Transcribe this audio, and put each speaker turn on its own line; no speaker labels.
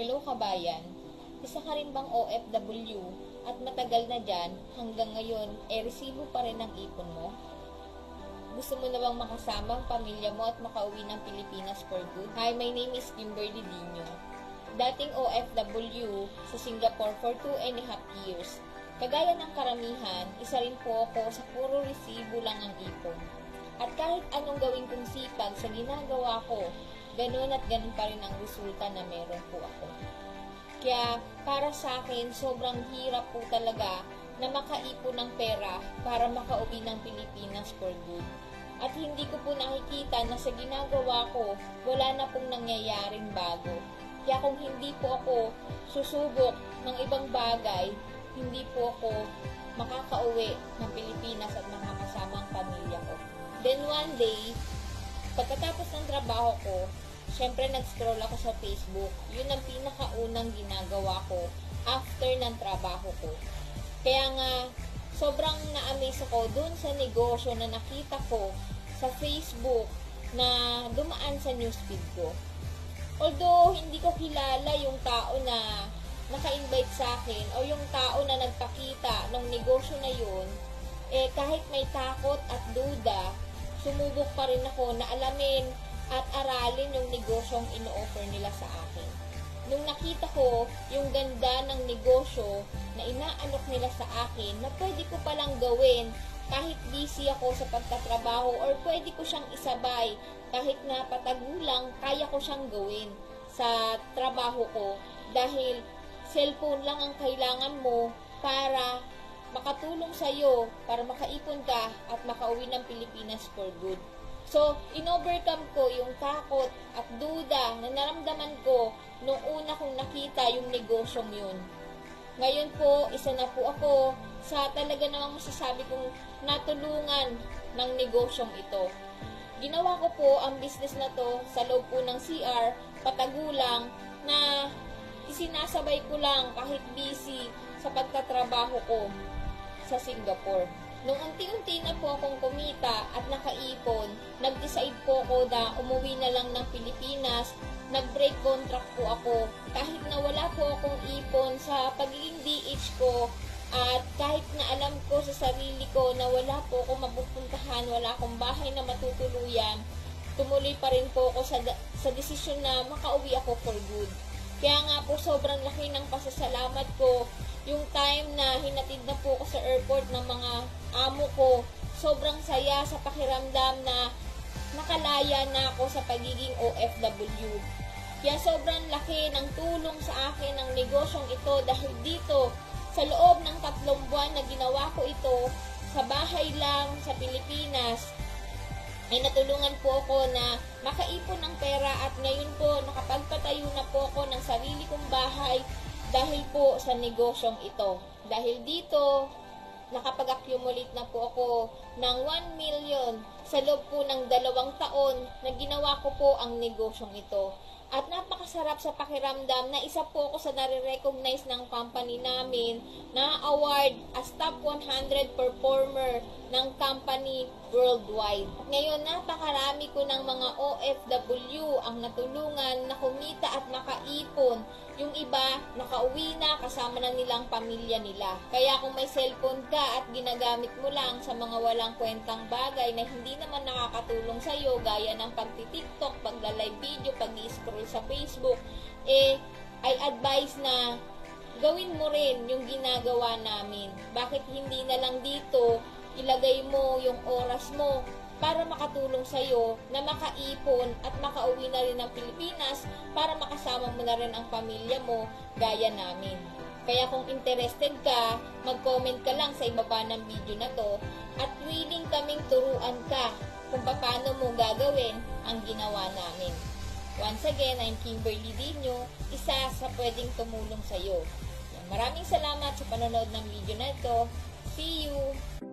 Hello kabayan, isa ka rin bang OFW at matagal na dyan hanggang ngayon eh resibo pa rin ang ipon mo? Gusto mo na bang makasama ang pamilya mo at makauwi ng Pilipinas for good? Hi, my name is Kimberly Dino. Dating OFW sa Singapore for two and a half years. Kagaya ng karamihan, isa rin po ako sa puro resibo lang ang ipon. At kahit anong gawin kong sipag sa ginagawa ko, ganun at ganun pa rin ang resulta na meron po ako. Kaya para sa akin, sobrang hirap po talaga na makaipon ng pera para makauwi ng Pilipinas for good. At hindi ko po nakikita na sa ginagawa ko, wala na pong nangyayaring bago. Kaya kung hindi po ako susubok ng ibang bagay, hindi po ako makakauwi ng Pilipinas at makakasama ang pamilya ko. Then one day, pagkatapos ng trabaho ko, syempre nag-scroll ako sa Facebook. Yun ang pinakaunang ginagawa ko after ng trabaho ko. Kaya nga, sobrang na-amaze ako dun sa negosyo na nakita ko sa Facebook na dumaan sa newsfeed ko. Although, hindi ko kilala yung tao na naka-invite sa akin o yung tao na nagpakita ng negosyo na yun, eh kahit may takot at duda, sumubok pa rin ako na alamin at aralin yung negosyong ino-offer nila sa akin. Nung nakita ko yung ganda ng negosyo na inaanok nila sa akin na pwede ko palang gawin kahit busy ako sa pagtatrabaho or pwede ko siyang isabay kahit na patagulang kaya ko siyang gawin sa trabaho ko dahil cellphone lang ang kailangan mo para makatulong sa iyo para makaipon ka at makauwi ng Pilipinas for good. So, in-overcome ko yung takot at duda na naramdaman ko nung una kong nakita yung negosyong yun. Ngayon po, isa na po ako sa talaga namang masasabi kong natulungan ng negosyong ito. Ginawa ko po ang business na to sa loob po ng CR, patagulang, na isinasabay ko lang kahit busy sa pagtatrabaho ko sa Singapore. Nung unti-unti na po akong kumita at nakaipon, nag-decide po ako na umuwi na lang ng Pilipinas, nag-break contract po ako. Kahit na wala po akong ipon sa pagiging DH ko, at kahit na alam ko sa sarili ko na wala po ako mapupuntahan, wala akong bahay na matutuluyan, tumuloy pa rin po ako sa, sa desisyon na makauwi ako for good. Kaya nga po sobrang laki ng pasasalamat ko yung time na hinatid na po ako sa airport ng mga amo ko. Sobrang saya sa pakiramdam na nakalaya na ako sa pagiging OFW. Kaya sobrang laki ng tulong sa akin ng negosyong ito dahil dito sa loob ng tatlong buwan na ginawa ko ito sa bahay lang sa Pilipinas ay natulungan po ako na makaipon ng pera at ngayon po nakapagpatayo na po ako ng sarili kong bahay dahil po sa negosyong ito. Dahil dito, nakapag-accumulate na po ako ng 1 million sa loob po ng dalawang taon na ginawa ko po ang negosyong ito. At napakasarap sa pakiramdam na isa po ako sa nare-recognize ng company namin na award as top 100 performer ng company worldwide. Ngayon, napakarami ko ng mga OFW ang natulungan na kumita at makaipon. Yung iba, nakauwi na kasama na nilang pamilya nila. Kaya kung may cellphone ka at ginagamit mo lang sa mga walang kwentang bagay na hindi naman nakakatulong sa iyo, gaya ng pagti-tiktok, pagla-live video, pag-scroll sa Facebook, eh, I advise na gawin mo rin yung ginagawa namin. Bakit hindi na lang dito ilagay mo yung oras mo para makatulong sa iyo na makaipon at makauwi na rin ng Pilipinas para makasama mo na rin ang pamilya mo gaya namin. Kaya kung interested ka, mag-comment ka lang sa ibaba ng video na to at willing kaming turuan ka kung paano mo gagawin ang ginawa namin. Once again, I'm Kimberly Dino, isa sa pwedeng tumulong sa iyo. Maraming salamat sa panonood ng video na ito. See you!